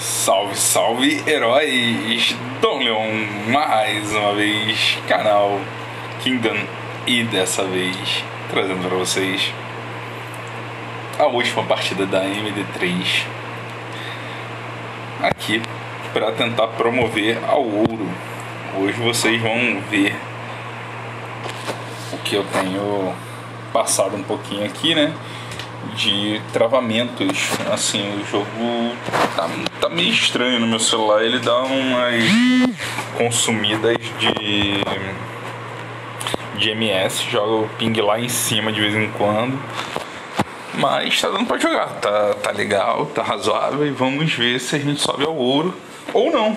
Salve, salve, heróis! Dom Leon, mais uma vez, canal Kingdom e dessa vez trazendo para vocês a última partida da MD3 aqui para tentar promover ao ouro. Hoje vocês vão ver o que eu tenho passado um pouquinho aqui, né? De travamentos. Assim, o jogo tá, tá meio estranho no meu celular. Ele dá umas consumidas de, de MS, joga o ping lá em cima de vez em quando. Mas tá dando pra jogar, tá, tá legal, tá razoável e vamos ver se a gente sobe ao ouro ou não,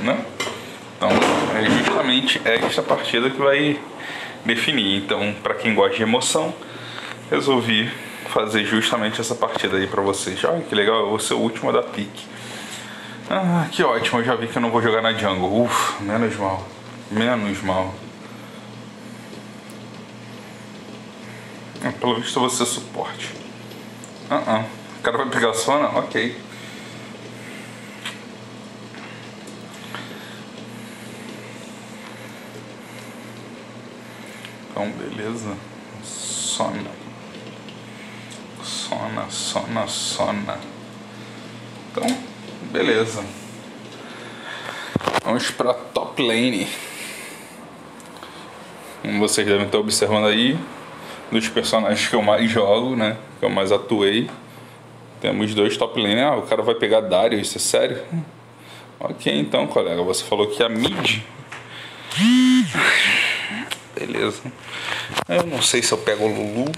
né? Então é justamente esta partida que vai definir. Então, para quem gosta de emoção, resolvi fazer justamente essa partida aí pra vocês. Olha que legal, eu vou ser o último da pique. Ah, que ótimo, eu já vi que eu não vou jogar na jungle. Uf, menos mal. Menos mal. Ah, pelo visto ser suporte. Ah, uh -uh. O cara vai pegar Sona? Ok. Então, beleza. Sona sona, sona, sona. Então, beleza. Vamos para top lane. Como vocês devem estar observando aí, dos personagens que eu mais jogo, né? Que eu mais atuei. Temos dois top lane. Ah, o cara vai pegar Dario, isso é sério? Ok, então, colega, você falou que a mid. Beleza. Eu não sei se eu pego o Lulu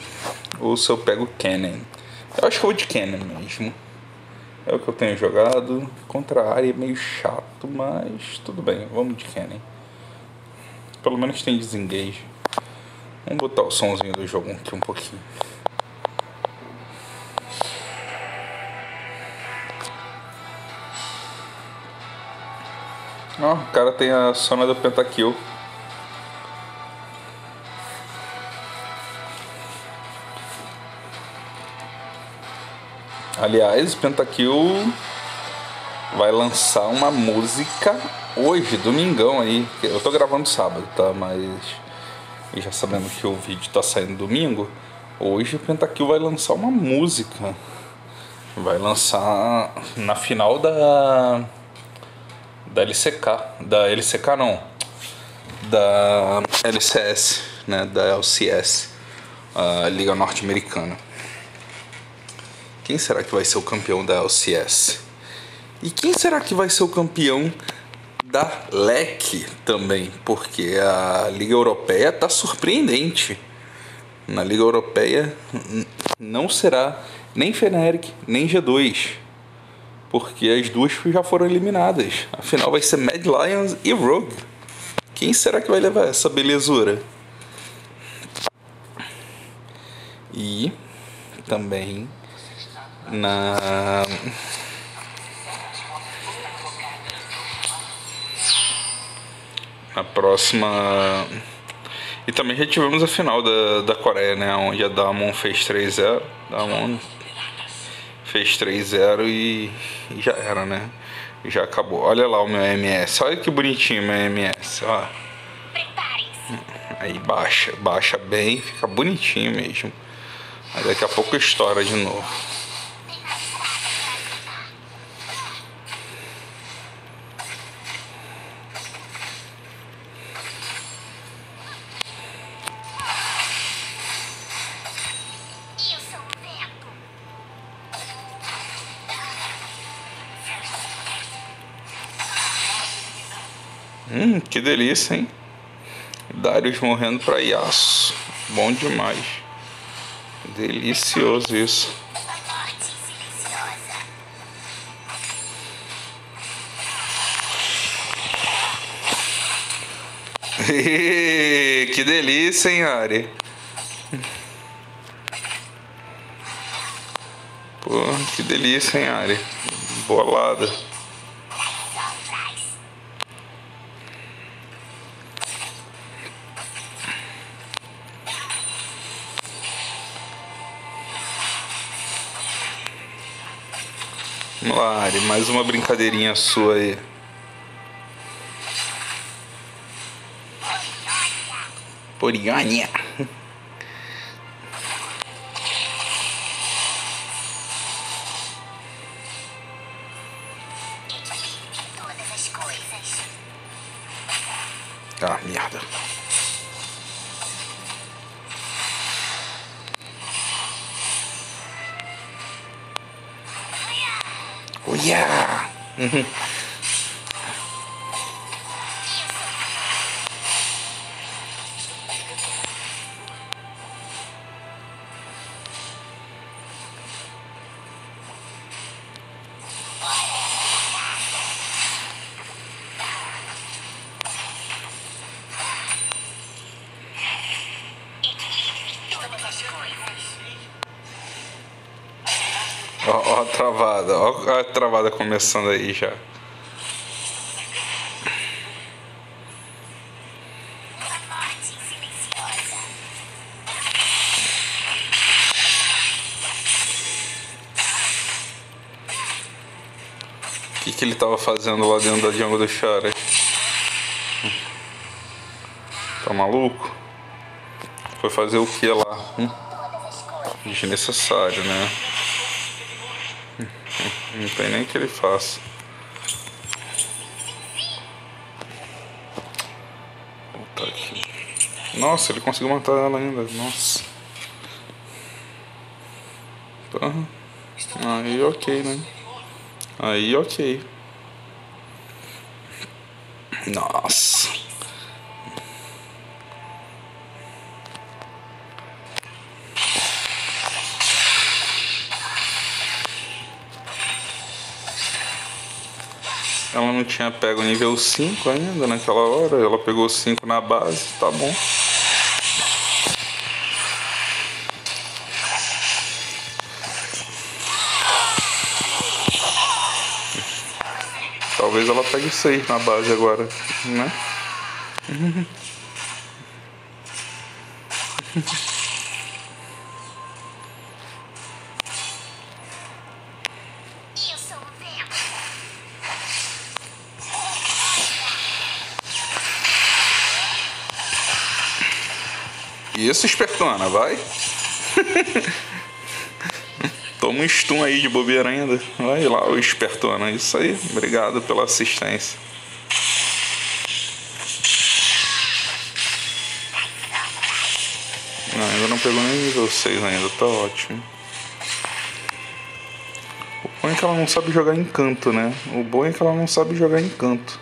ou se eu pego o Kennen. Eu acho que eu vou de Cannon mesmo. É o que eu tenho jogado. Contra a área é meio chato, mas tudo bem, vamos de Cannon. Pelo menos tem desengage. Vamos botar o somzinho do jogo aqui um pouquinho. Ó, oh, o cara tem a zona do pentakill. Aliás, Pentakill vai lançar uma música hoje, domingão aí. Eu tô gravando sábado, tá? Mas já sabendo que o vídeo tá saindo domingo, hoje o Pentakill vai lançar uma música. Vai lançar na final da da LCK, da LCK não, da LCS, né, da LCS, a Liga Norte-Americana. Quem será que vai ser o campeão da LCS? E quem será que vai ser o campeão da LEC também? Porque a Liga Europeia tá surpreendente. Na Liga Europeia não será nem Fnatic, nem G2. Porque as duas já foram eliminadas. Afinal vai ser Mad Lions e Rogue. Quem será que vai levar essa belezura? E também na na próxima e também já tivemos a final da, da Coreia, né? Onde a Damon fez 3-0. Damon fez 3-0 e, e, já era, né? Já acabou. Olha lá o meu MS. Olha que bonitinho meu MS. Ó. Aí baixa, baixa bem, fica bonitinho mesmo. Aí daqui a pouco estoura de novo. Hum, que delícia, hein? Darius morrendo pra Yasuo. Bom demais. Delicioso isso. que delícia, hein, Ari? Pô, que delícia, hein, Ari? Bolada. Vamos lá, Ari, mais uma brincadeirinha sua aí. Poriônia. Ó, ó a travada, ó a travada começando aí já. O que, que ele tava fazendo lá dentro da jungle do Chara? Tá maluco? Foi fazer o que lá? Hum? Desnecessário, né? Não tem nem que ele faça. Vou botar aqui. Nossa, ele conseguiu matar ela ainda. Nossa. Tá. Aí ok, né? Aí ok. Nossa. Ela não tinha pego nível 5 ainda naquela hora. Ela pegou 5 na base, tá bom. Talvez ela pegue 6 na base agora, né? Isso, espertona, vai. Toma um stun aí de bobeira ainda. Vai lá, o espertona. Isso aí. Obrigado pela assistência. Não, ainda não pegou nem nível 6 ainda, tá ótimo. O bom é que ela não sabe jogar encanto, né? O bom é que ela não sabe jogar encanto.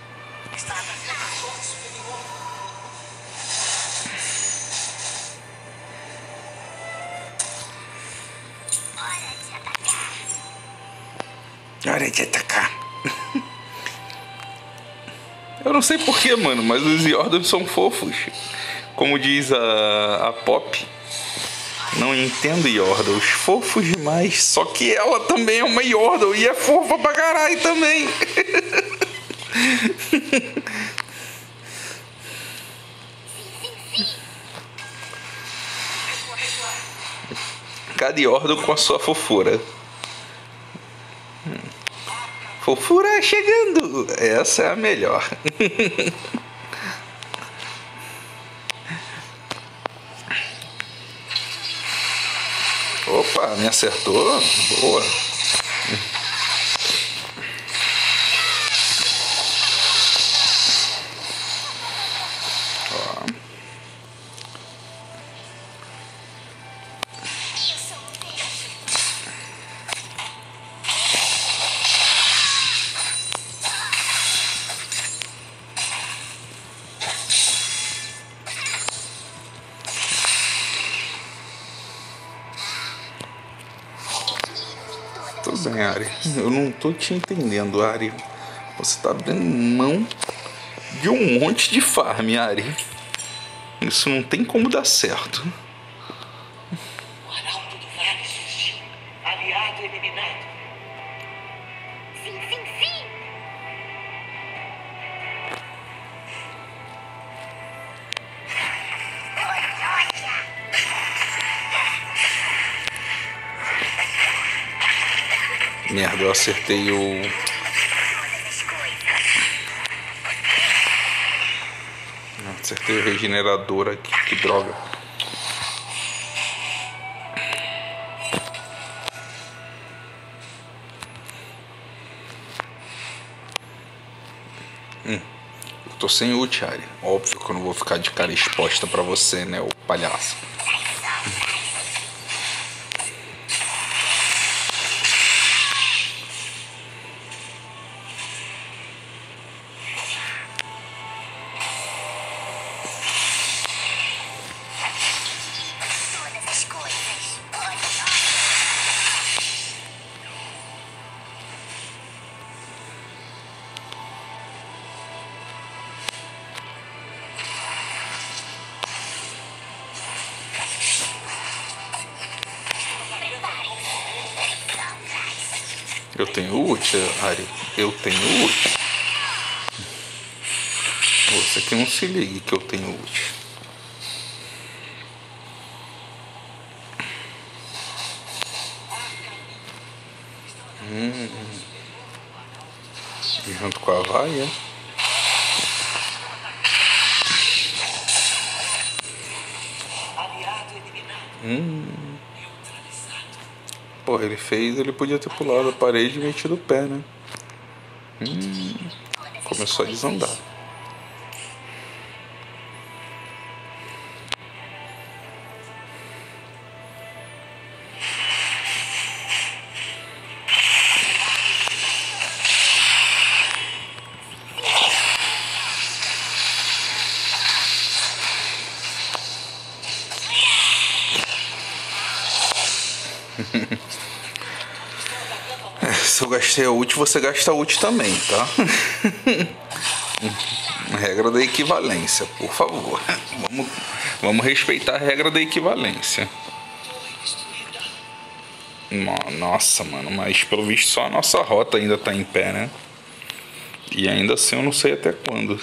Sei porquê, mano, mas os Yordles são fofos. Como diz a, a Pop. Não entendo Yordles. Fofos demais. Só que ela também é uma Yordle e é fofa pra caralho também. Cada Yordle com a sua fofura. Fofura chegando! Essa é a melhor. Opa, me acertou? Boa. Bem, Ari. Eu não tô te entendendo, Ari. Você tá abrindo mão de um monte de farm, Ari. Isso não tem como dar certo. Acertei o. Acertei o regenerador aqui, que droga. Hum, eu tô sem ult, Ari. Óbvio que eu não vou ficar de cara exposta pra você, né, o palhaço. Tenho ult. Você que não se ligue que eu tenho ult. Hum. Junto com a vaia. Aliado eliminado. Porra, ele fez, ele podia ter pulado a parede e metido o pé, né? Hum, começou a desandar. Se eu gastei a ult, você gasta a ult também, tá? regra da equivalência, por favor. Vamos, vamos respeitar a regra da equivalência. No- Nossa, mano, mas pelo visto só a nossa rota ainda tá em pé, né? E ainda assim eu não sei até quando.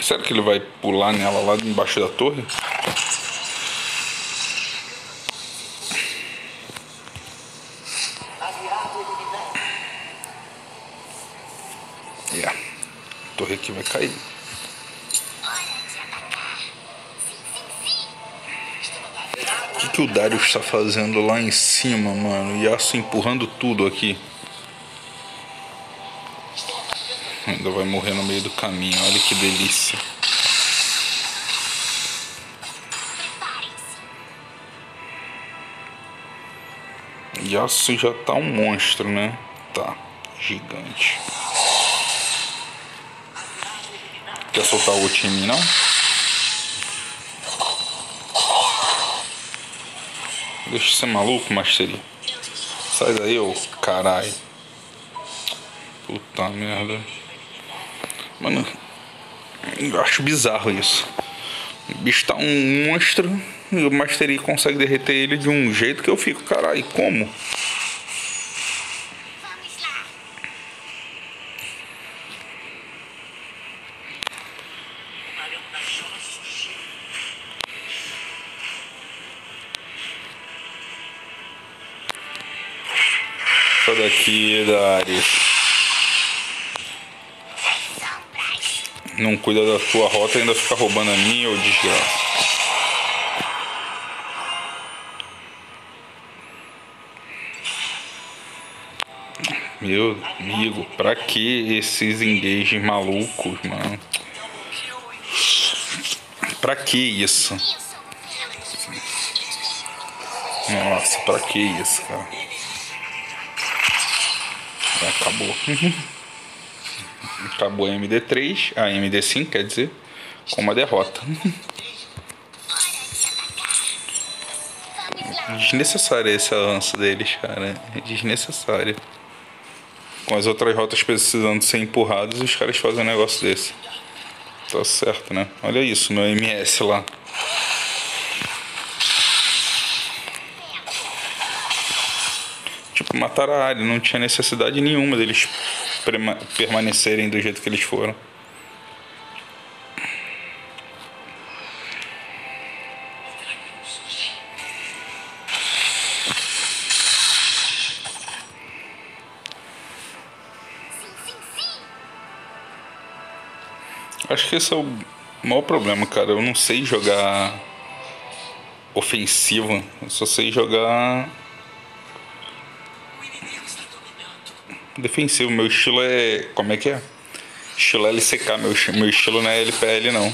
Será que ele vai pular nela lá embaixo da torre? Que, o Darius está fazendo lá em cima, mano? Yasuo empurrando tudo aqui. Ainda vai morrer no meio do caminho. Olha que delícia. Yasuo já tá um monstro, né? Tá. Gigante. Quer soltar o mim, não? Deixa de ser maluco, Mastery. Sai daí, ô caralho. Puta merda. Mano, eu acho bizarro isso. O bicho tá um monstro e o Mastery consegue derreter ele de um jeito que eu fico, caralho, como? Sombras. Não cuida da tua rota e ainda fica roubando a minha, ô desgraça. Meu amigo, pra que esses engages malucos, mano? Pra que isso? Nossa, pra que isso, cara? Acabou. Acabou a MD3, a MD5, quer dizer, com uma derrota. Desnecessário esse avanço deles, cara. É desnecessário. Com as outras rotas precisando ser empurradas, os caras fazem um negócio desse. Tá certo, né? Olha isso, meu MS lá. mataram a área, não tinha necessidade nenhuma deles permanecerem do jeito que eles foram. Acho que esse é o maior problema, cara. Eu não sei jogar ofensiva, eu só sei jogar defensivo. Meu estilo é. Como é que é? Estilo LCK. Meu, meu estilo não é LPL, não.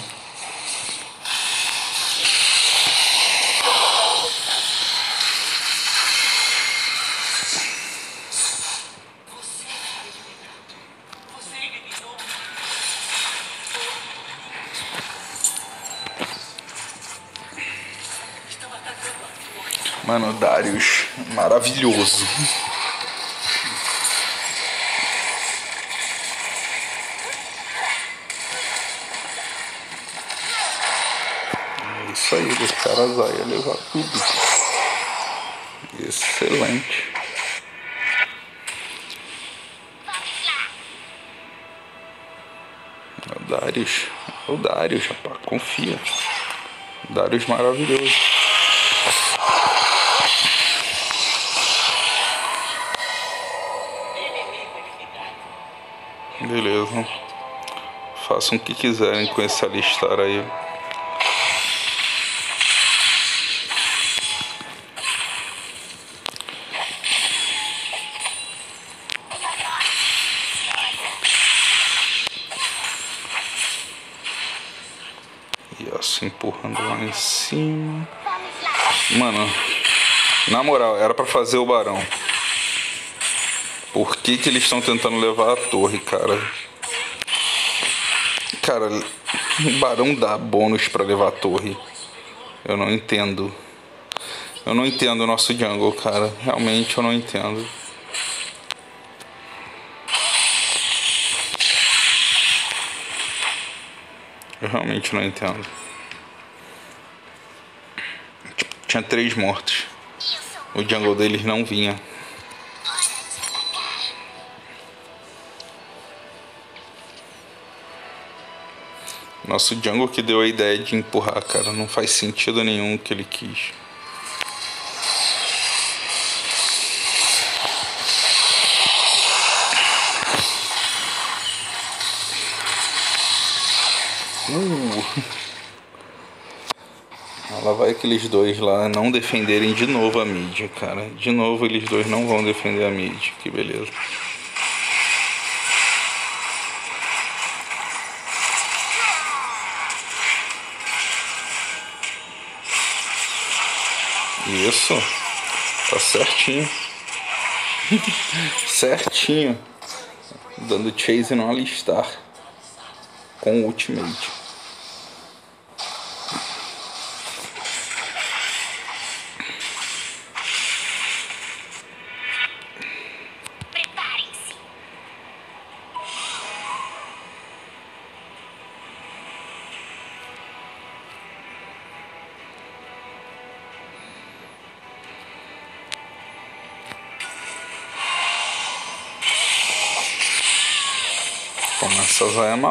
Mano, Darius, maravilhoso. É isso aí, os caras aí ia levar tudo. Excelente. É o Darius. É o Darius, rapaz. Confia. Darius maravilhoso. Beleza. Façam o que quiserem com esse alistar aí. Lá. Mano, na moral, era pra fazer o barão. Por que, que eles estão tentando levar a torre, cara? Cara, o barão dá bônus pra levar a torre. Eu não entendo. Eu não entendo o nosso jungle, cara. Realmente eu não entendo. Eu realmente não entendo. Tinha três mortos. O jungle deles não vinha. Nosso jungle que deu a ideia de empurrar, cara. Não faz sentido nenhum que ele quis. Lá vai aqueles dois lá não defenderem de novo a mídia, cara. De novo eles dois não vão defender a mídia. Que beleza. Isso. Tá certinho. certinho. Dando chase no alistar. Com o ultimate.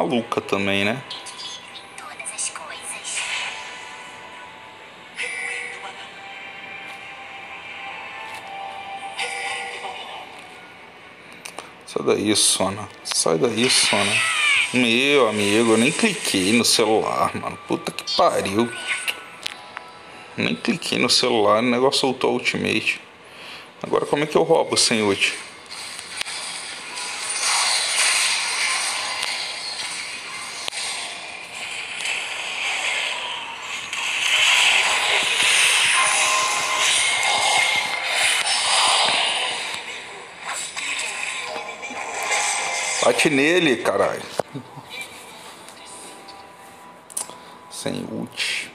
Maluca também, né? Sai daí, Sona. Sai daí, Sona. Meu amigo, eu nem cliquei no celular, mano. Puta que pariu. Nem cliquei no celular, o negócio soltou ultimate. Agora como é que eu roubo sem ult? Bate nele, caralho. Sem ult.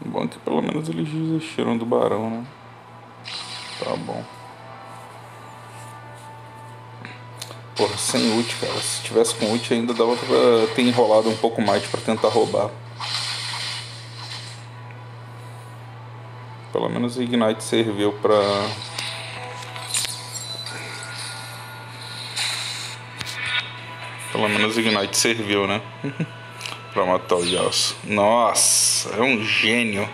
Bom que pelo menos eles desistiram do barão, né? Tá bom. Porra, sem ult, cara. Se tivesse com ult ainda dava pra ter enrolado um pouco mais pra tentar roubar. Pelo menos o Ignite serviu para Pelo menos o Ignite serviu, né? pra matar o Jaws. Nossa, é um gênio.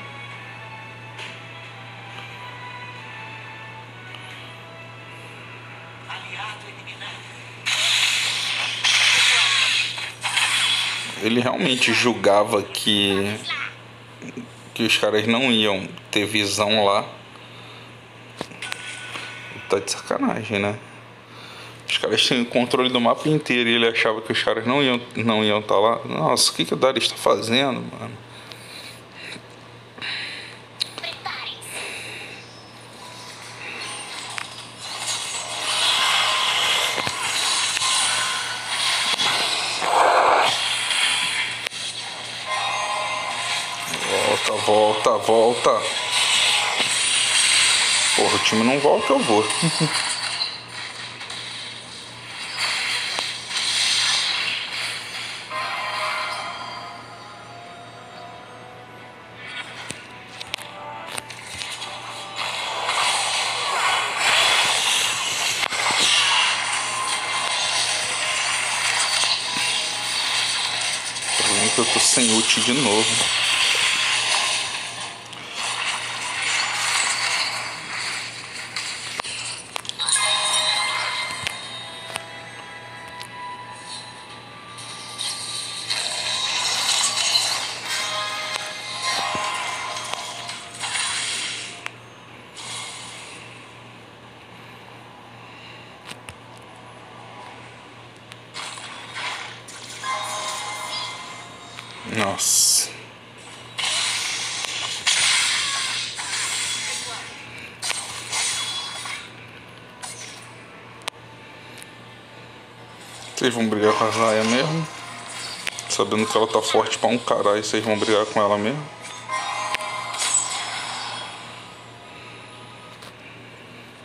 Ele realmente julgava que que os caras não iam ter visão lá. Tá de sacanagem, né? Os caras têm o controle do mapa inteiro e ele achava que os caras não iam não iam estar lá. Nossa, o que, que o Darius está fazendo, mano? Time não volta, eu vou. Eu tô sem ult de novo. Vocês vão brigar com a Zaya mesmo? Sabendo que ela tá forte pra um caralho, vocês vão brigar com ela mesmo?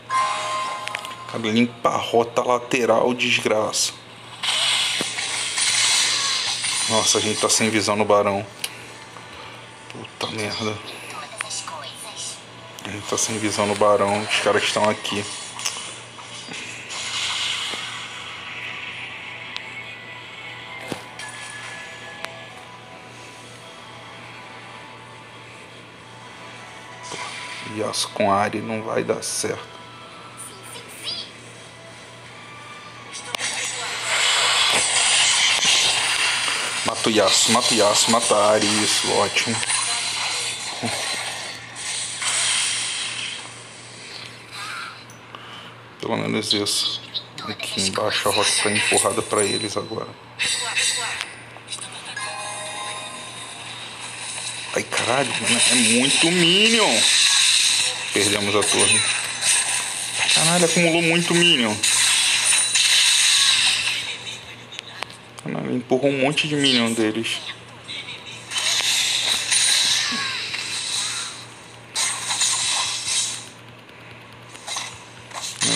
Cara, limpa a rota lateral, desgraça. Nossa, a gente tá sem visão no barão. Puta merda. A gente tá sem visão no barão. Os caras estão aqui. Com Ari não vai dar certo. Mata o Yasuo, mata o Yasuo, mata a Ari, isso, ótimo. Pelo menos isso. Aqui embaixo a rota tá empurrada pra eles agora. Ai caralho, mano, é muito Minion! Perdemos a torre. Caralho, acumulou muito Minion. Caralho, empurrou um monte de Minion deles.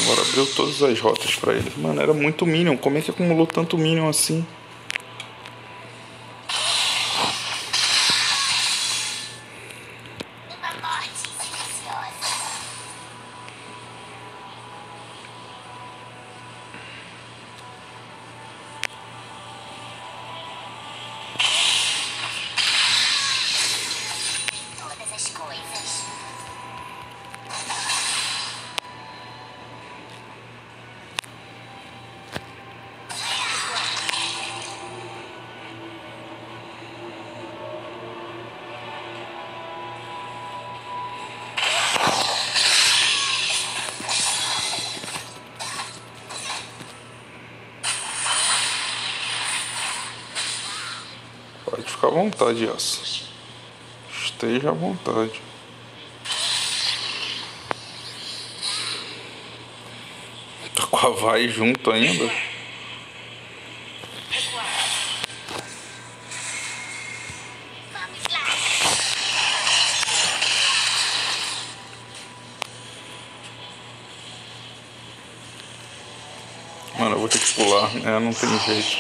Agora abriu todas as rotas pra eles. Mano, era muito Minion. Como é que acumulou tanto Minion assim? À vontade, Yasuo. Esteja à vontade. Tá com a vai junto ainda? Mano, eu vou ter que pular. É, não tem jeito.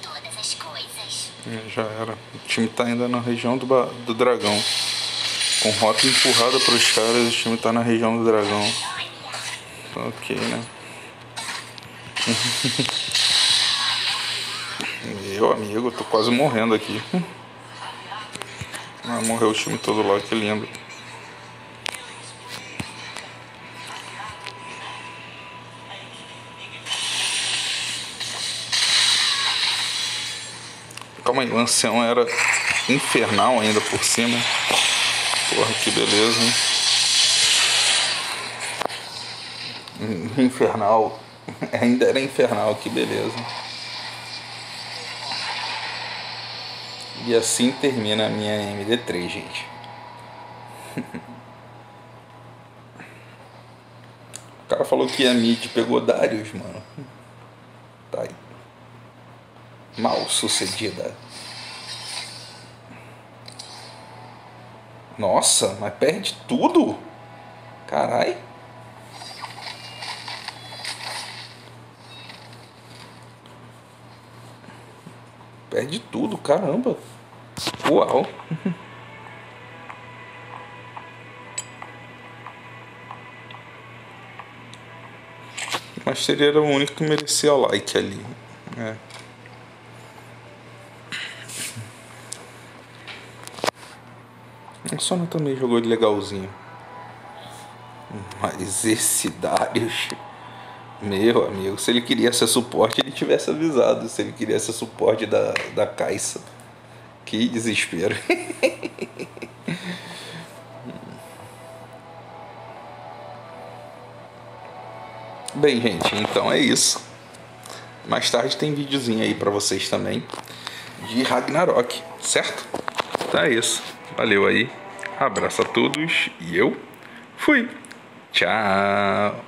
Todas as coisas. É, Já era. O time tá ainda na região do, do dragão. Com rota empurrada pros caras, o time tá na região do dragão. Ok, né? Meu amigo, eu tô quase morrendo aqui. Ah, morreu o time todo lá, que lindo. Calma aí, o ancião era infernal ainda por cima. Porra, que beleza, hein? Infernal. Ainda era infernal, que beleza. E assim termina a minha MD3, gente. O cara falou que a mid pegou Darius, mano. Mal sucedida. Nossa, mas perde tudo? Carai. Perde tudo, caramba. Uau. Mas seria o único que merecia like ali. É. O Sona também jogou de legalzinho. Mas esse Darius. Meu amigo, se ele queria ser suporte, ele tivesse avisado. Se ele queria ser suporte da, da Caixa. Que desespero. Bem, gente, então é isso. Mais tarde tem videozinho aí pra vocês também de Ragnarok, certo? Então é isso. Valeu aí. Abraço a todos e eu fui. Tchau.